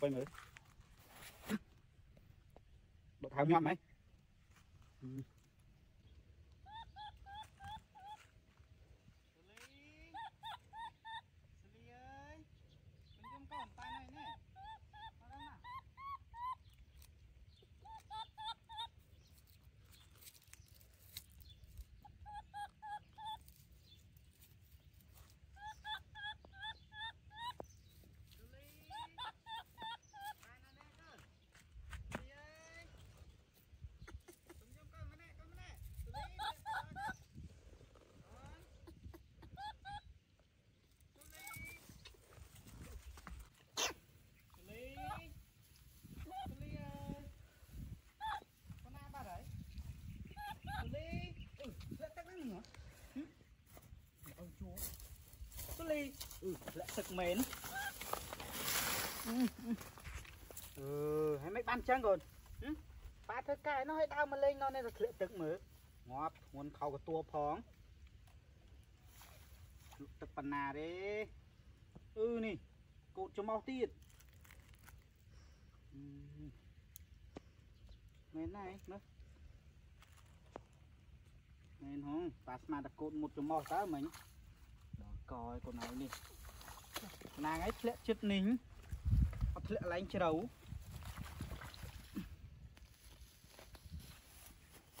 quay mới bật tháo nhọn đấy. Ừ. លីលាក់ទឹកមែនអឺហើយមិនបានចឹងកូនប៉ាធ្វើកែនោះឲ្យដើរមកលេងនោះនេះទៅធ្លាក់ទឹកមើលងាប់ធ្ងន់ខោកតួផងទឹកបណ្ណាទេអឺនេះកូតច្មោះទៀតមែនណាស់មើលមែនហងប៉ាស្មានតកូតមុតច្មោះតើមិញ កឲ្យកូនហើយនេះណាងហើយធ្លាក់ចិត្តនេះអត់ធ្លាក់កន្លែងជ្រៅ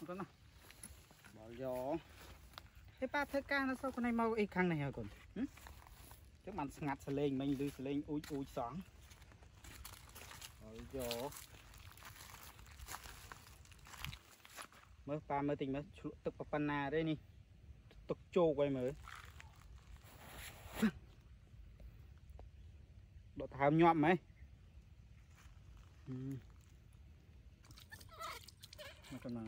កូនណាបលយកហេប៉ាធ្វើការនៅសោកនេះមកអីខាងនេះហើយកូនចឹងបានស្ងាត់សលេងមិញឮសលេងអ៊ូចអ៊ូចសងបលយកមើលប៉ាមើលតិចមើលឆ្លក់ទឹកប៉ុណ្ណាទេនេះទឹកជោកហើយមើល ដកថើមញាប់ហ្មងមកកំណ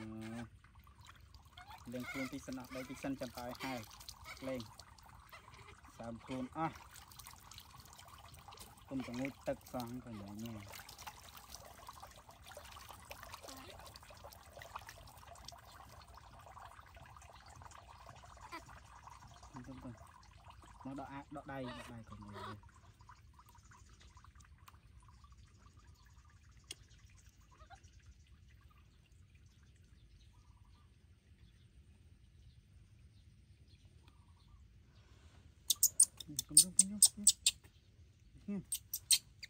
លេងខ្លួនពីសិនអត់ដីពីសិនចាំបាយហើយលេងសើមខ្លួនអស់គុំតងូចទឹកសោះកន្លែងនេះមកដកអាចដកដៃដកដៃកុំមើល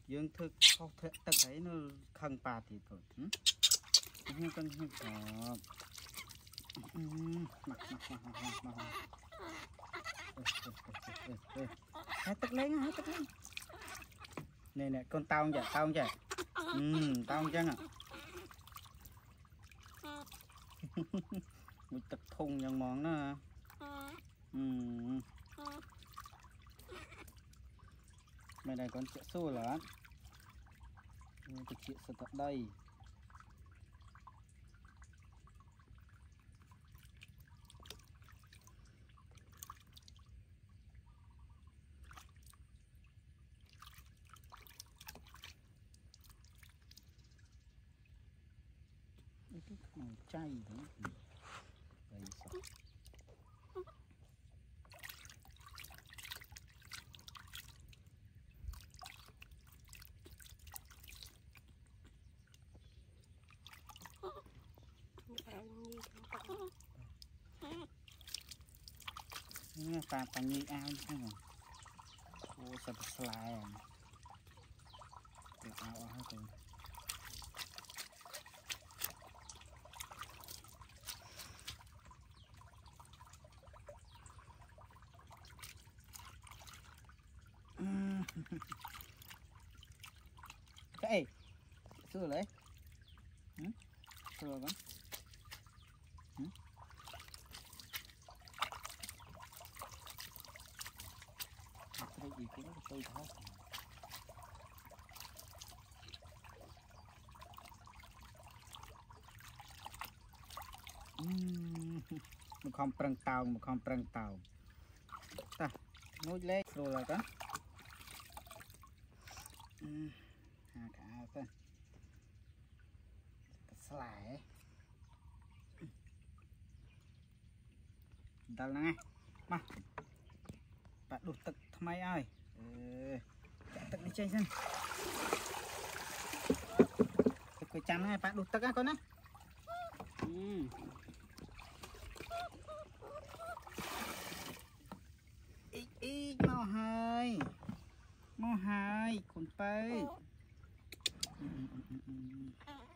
dương thực không thể tất thấy nó khăn bà thì thôi nhưng con nhưng có mặc mặc mặc mặc mặc hai tức lên hai tức lên này nè con tao không chả tao không chả ừ tao không chăng à một tập thùng nhận món nữa ừ mày này con chạy xô là cái chuyện sờ tận đây. Cái màu chay đấy đây sao នេះតាតាញីអាវហ្នឹងអូសិតស្លែទៅអាវអស់ហើយទៅអេសួរលេហ៎សួរបង gì cũng tôi thôi một con prang tàu một con prang tàu ta nối lên rồi là đó à cả ta lại đal nè mà បាក់ដុ សទឹកថ្មីហើយអឺចាក់ទឹកនេះចេញសិនចាំហ្នឹងឲ្យប៉ាដុសទឹកណាកូនណាអឺអ៊ីកអ៊ីកមកហើយមកហើយកូនប៉ែអឺអឺអឺអឺ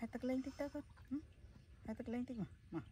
មកហែទឹកលេងតិចទៅគាត់ហែទឹកលេងតិចមកមក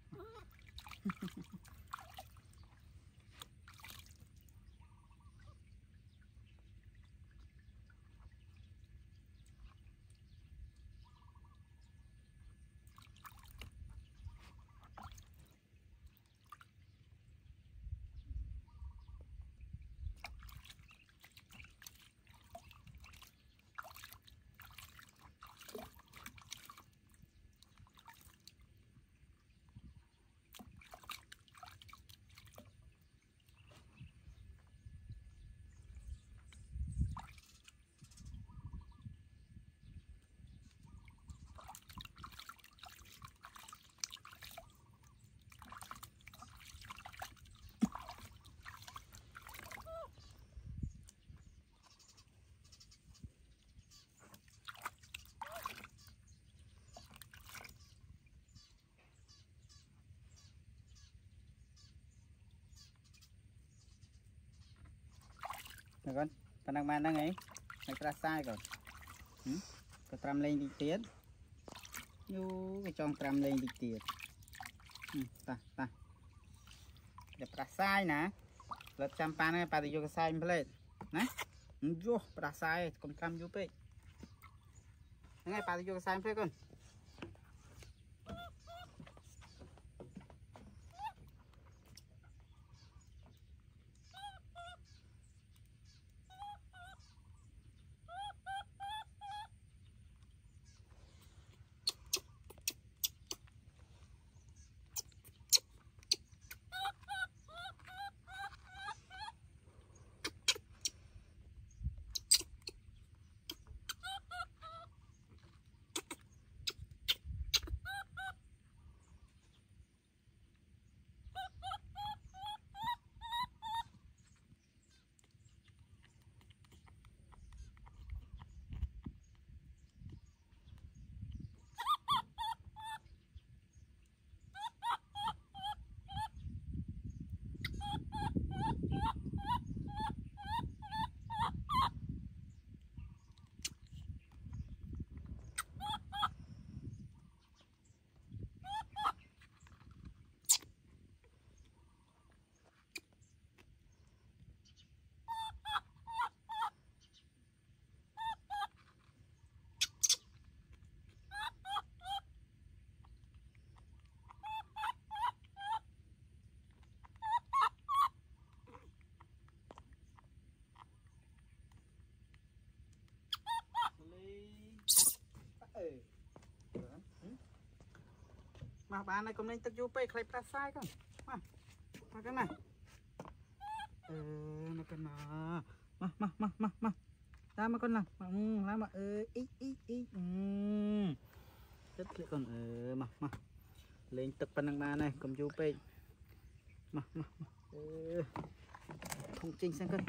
ទៅគាត់ប៉ុណ្ណឹងបានហ្នឹងហីមិនប្រាសាយគាត់ក៏ត្រាំលេងតិចទៀតយូក៏ចង់ត្រាំលេងតិចទៀតតាតាតែប្រាសាយណាលើកចាំប៉ាហ្នឹងប៉ាទៅយកកសាយផ្លេតណាយោប្រាសាយកុំត្រាំយូរពេកហ្នឹងហើយប៉ាទៅយកកសាយផ្លេតកូន មកបានហើយកុំលេងទឹកយូរពេកខ្លាចផ្ដាសាយកូនមកមកកូនណាអឺមកកូនណាមកមកមកមកមកតាមមកកូនណាមកឡាមកអឺអ៊ីអ៊ីអ៊ីអឺទឹកក្លៀកកូនអឺមកមកលេងទឹកប៉ុណ្ណឹងបានហើយកុំយូរពេកមកមកមកអឺធំចេញសិនកូន